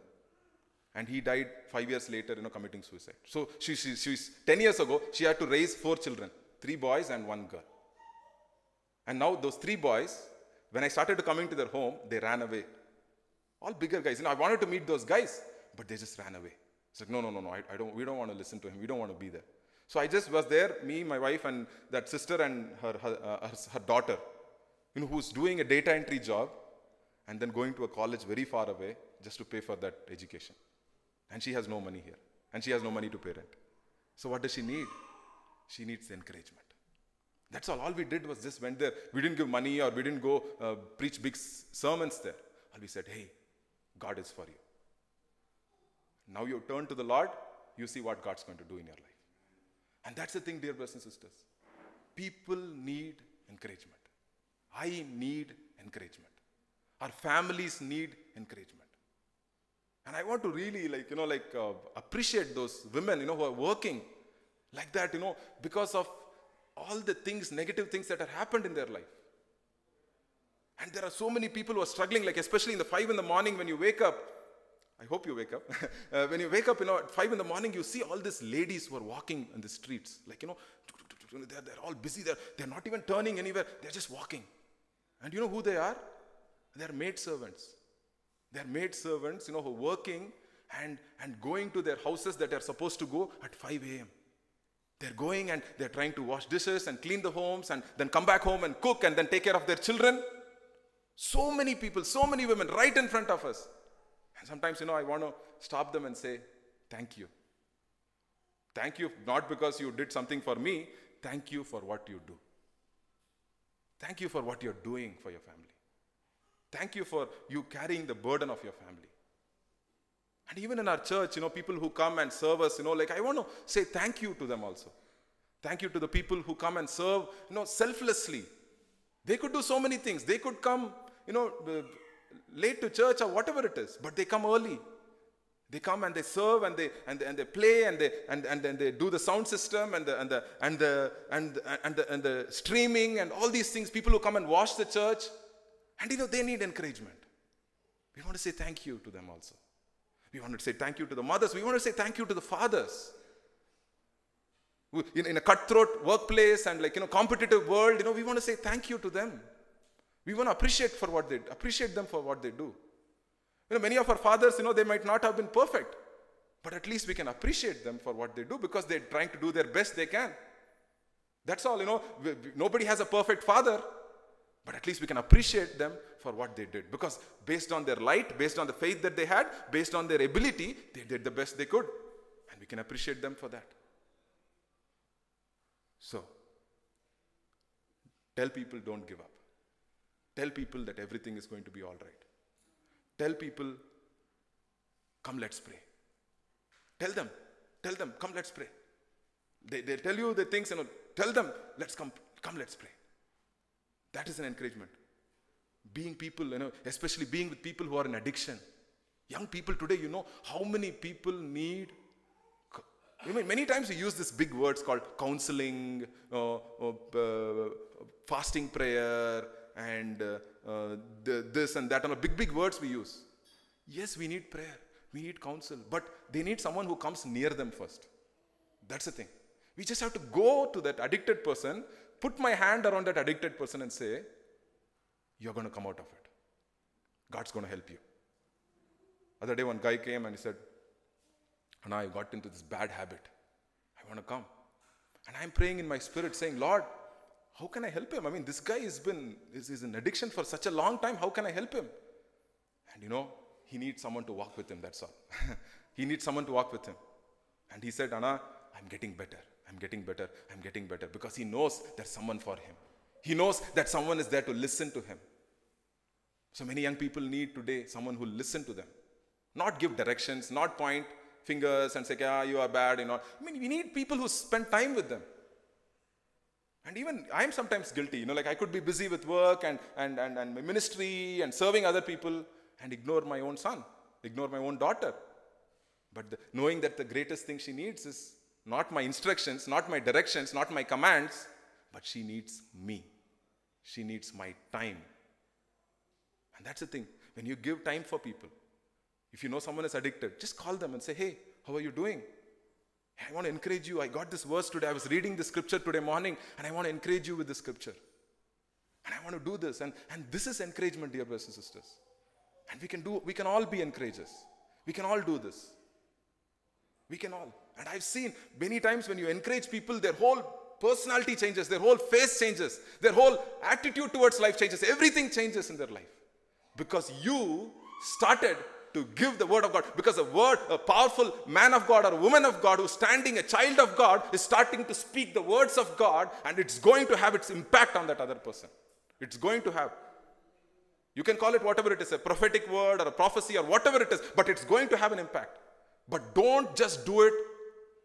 And he died five years later, you know, committing suicide. So she, she, she's 10 years ago, she had to raise four children, three boys and one girl. And now those three boys, when I started coming to their home, they ran away. All bigger guys. You know, I wanted to meet those guys, but they just ran away. It's like, no, no, no, no, I, I don't, we don't want to listen to him. We don't want to be there. So I just was there, me, my wife, and that sister and her, her, uh, her, her daughter, you know, who's doing a data entry job and then going to a college very far away just to pay for that education. And she has no money here. And she has no money to pay rent. So what does she need? She needs encouragement. That's all. All we did was just went there. We didn't give money or we didn't go uh, preach big sermons there. All we said, hey, God is for you. Now you turn to the Lord, you see what God's going to do in your life. And that's the thing, dear brothers and sisters. People need encouragement. I need encouragement. Our families need encouragement. And I want to really, like, you know, like uh, appreciate those women, you know, who are working like that, you know, because of all the things, negative things that have happened in their life. And there are so many people who are struggling, like, especially in the five in the morning when you wake up. I hope you wake up. uh, when you wake up, you know, at five in the morning, you see all these ladies who are walking in the streets. Like, you know, they're, they're all busy. They're, they're not even turning anywhere. They're just walking. And you know who they are? They're maid servants. They're maid servants, you know, who are working and, and going to their houses that they're supposed to go at 5 a.m. They're going and they're trying to wash dishes and clean the homes and then come back home and cook and then take care of their children. So many people, so many women right in front of us. And sometimes, you know, I want to stop them and say, Thank you. Thank you, not because you did something for me, thank you for what you do. Thank you for what you're doing for your family. Thank you for you carrying the burden of your family. And even in our church, you know, people who come and serve us, you know, like I want to say thank you to them also. Thank you to the people who come and serve, you know, selflessly. They could do so many things. They could come, you know, uh, late to church or whatever it is, but they come early. They come and they serve and they and, and they play and they and, and then they do the sound system and the and the and the and and the, and the streaming and all these things. People who come and wash the church, and you know they need encouragement. We want to say thank you to them also. We want to say thank you to the mothers. We want to say thank you to the fathers. In, in a cutthroat workplace and like you know competitive world, you know we want to say thank you to them. We want to appreciate for what they appreciate them for what they do. You know, many of our fathers, you know, they might not have been perfect, but at least we can appreciate them for what they do because they're trying to do their best they can. That's all, you know. Nobody has a perfect father, but at least we can appreciate them for what they did because based on their light, based on the faith that they had, based on their ability, they did the best they could. And we can appreciate them for that. So, tell people don't give up. Tell people that everything is going to be all right. Tell people, come, let's pray. Tell them, tell them, come, let's pray. They, they tell you the things, you know, tell them, let's come, come, let's pray. That is an encouragement. Being people, you know, especially being with people who are in addiction. Young people today, you know, how many people need I mean, many times we use this big words called counseling, uh, uh, fasting prayer, and uh, uh, the, this and that, and big, big words we use. Yes, we need prayer, we need counsel, but they need someone who comes near them first. That's the thing. We just have to go to that addicted person, put my hand around that addicted person, and say, You're going to come out of it. God's going to help you. Other day, one guy came and he said, and I got into this bad habit. I want to come. And I'm praying in my spirit, saying, Lord, how can I help him? I mean, this guy has been is, is in addiction for such a long time. How can I help him? And you know, he needs someone to walk with him, that's all. he needs someone to walk with him. And he said, Anna, I'm getting better. I'm getting better. I'm getting better. Because he knows there's someone for him. He knows that someone is there to listen to him. So many young people need today someone who listen to them. Not give directions, not point fingers and say, yeah, you are bad, you know. I mean, we need people who spend time with them. And even I'm sometimes guilty, you know, like I could be busy with work and, and, and, and ministry and serving other people and ignore my own son, ignore my own daughter. But the, knowing that the greatest thing she needs is not my instructions, not my directions, not my commands, but she needs me. She needs my time. And that's the thing. When you give time for people, if you know someone is addicted, just call them and say, hey, how are you doing? I want to encourage you. I got this verse today. I was reading the scripture today morning, and I want to encourage you with the scripture. And I want to do this. And, and this is encouragement, dear brothers and sisters. And we can do, we can all be encouragers. We can all do this. We can all. And I've seen many times when you encourage people, their whole personality changes, their whole face changes, their whole attitude towards life changes. Everything changes in their life. Because you started to give the word of God because a word, a powerful man of God or woman of God who's standing, a child of God, is starting to speak the words of God and it's going to have its impact on that other person. It's going to have. You can call it whatever it is, a prophetic word or a prophecy or whatever it is, but it's going to have an impact. But don't just do it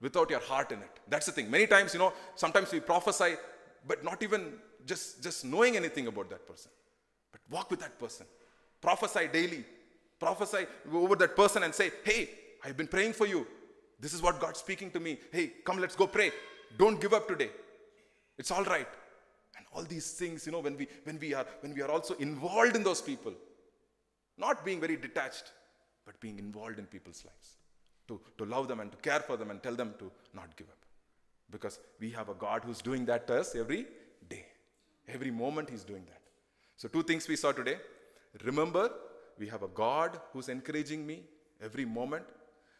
without your heart in it. That's the thing. Many times, you know, sometimes we prophesy, but not even just, just knowing anything about that person. But walk with that person. Prophesy daily prophesy over that person and say, Hey, I've been praying for you. This is what God's speaking to me. Hey, come, let's go pray. Don't give up today. It's all right. And all these things, you know, when we when we are when we are also involved in those people, not being very detached, but being involved in people's lives. To, to love them and to care for them and tell them to not give up. Because we have a God who's doing that to us every day. Every moment He's doing that. So, two things we saw today. Remember we have a God who's encouraging me every moment.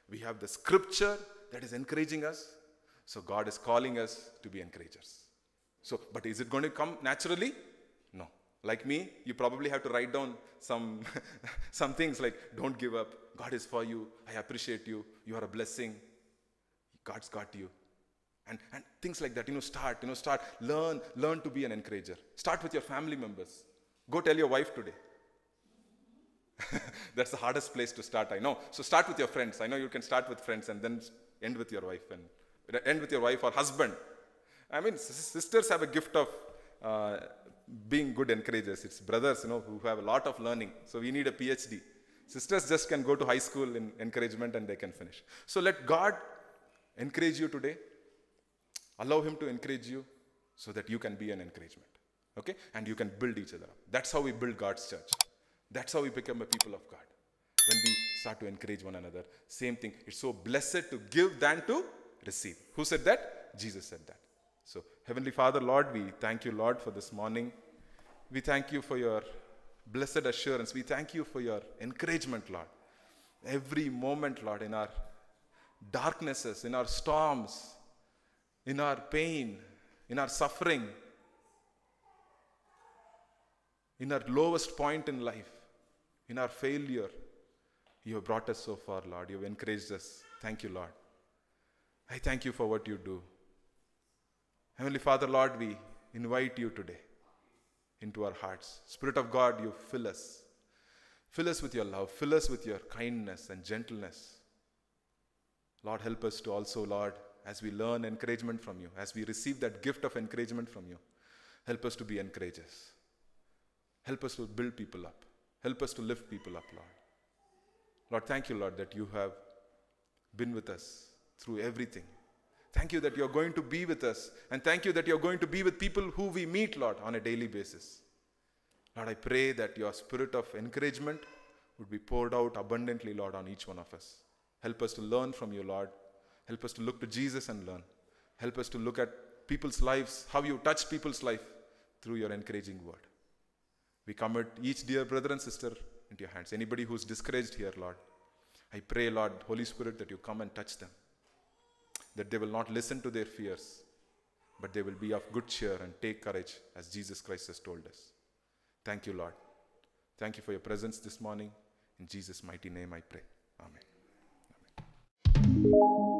We have the scripture that is encouraging us. So God is calling us to be encouragers. So, but is it going to come naturally? No. Like me, you probably have to write down some, some things like don't give up. God is for you. I appreciate you. You are a blessing. God's got you. And, and things like that. You know, start, you know, start, learn, learn to be an encourager. Start with your family members. Go tell your wife today. That's the hardest place to start, I know. So start with your friends. I know you can start with friends and then end with your wife and end with your wife or husband. I mean, sisters have a gift of uh, being good encouragers. It's brothers, you know, who have a lot of learning. So we need a PhD. Sisters just can go to high school in encouragement and they can finish. So let God encourage you today. Allow Him to encourage you so that you can be an encouragement. Okay? And you can build each other up. That's how we build God's church. That's how we become a people of God. When we start to encourage one another. Same thing. It's so blessed to give than to receive. Who said that? Jesus said that. So, Heavenly Father, Lord, we thank you, Lord, for this morning. We thank you for your blessed assurance. We thank you for your encouragement, Lord. Every moment, Lord, in our darknesses, in our storms, in our pain, in our suffering, in our lowest point in life, in our failure, you have brought us so far, Lord. You have encouraged us. Thank you, Lord. I thank you for what you do. Heavenly Father, Lord, we invite you today into our hearts. Spirit of God, you fill us. Fill us with your love. Fill us with your kindness and gentleness. Lord, help us to also, Lord, as we learn encouragement from you, as we receive that gift of encouragement from you, help us to be encouragers. Help us to build people up. Help us to lift people up, Lord. Lord, thank you, Lord, that you have been with us through everything. Thank you that you're going to be with us. And thank you that you're going to be with people who we meet, Lord, on a daily basis. Lord, I pray that your spirit of encouragement would be poured out abundantly, Lord, on each one of us. Help us to learn from you, Lord. Help us to look to Jesus and learn. Help us to look at people's lives, how you touch people's life through your encouraging word. We commit each dear brother and sister into your hands. Anybody who's discouraged here, Lord, I pray, Lord, Holy Spirit, that you come and touch them that they will not listen to their fears, but they will be of good cheer and take courage as Jesus Christ has told us. Thank you, Lord. Thank you for your presence this morning. In Jesus' mighty name I pray. Amen. Amen.